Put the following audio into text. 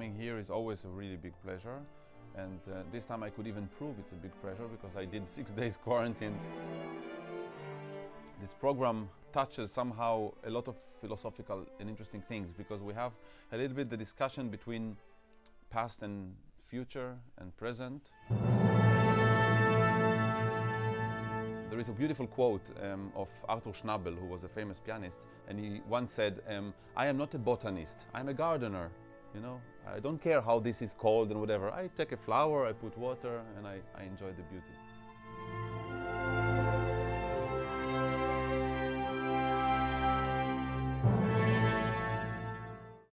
here is always a really big pleasure. And uh, this time I could even prove it's a big pleasure because I did six days quarantine. This program touches somehow a lot of philosophical and interesting things because we have a little bit the discussion between past and future and present. There is a beautiful quote um, of Arthur Schnabel, who was a famous pianist, and he once said, um, I am not a botanist, I'm a gardener. You know, I don't care how this is called and whatever. I take a flower, I put water, and I, I enjoy the beauty.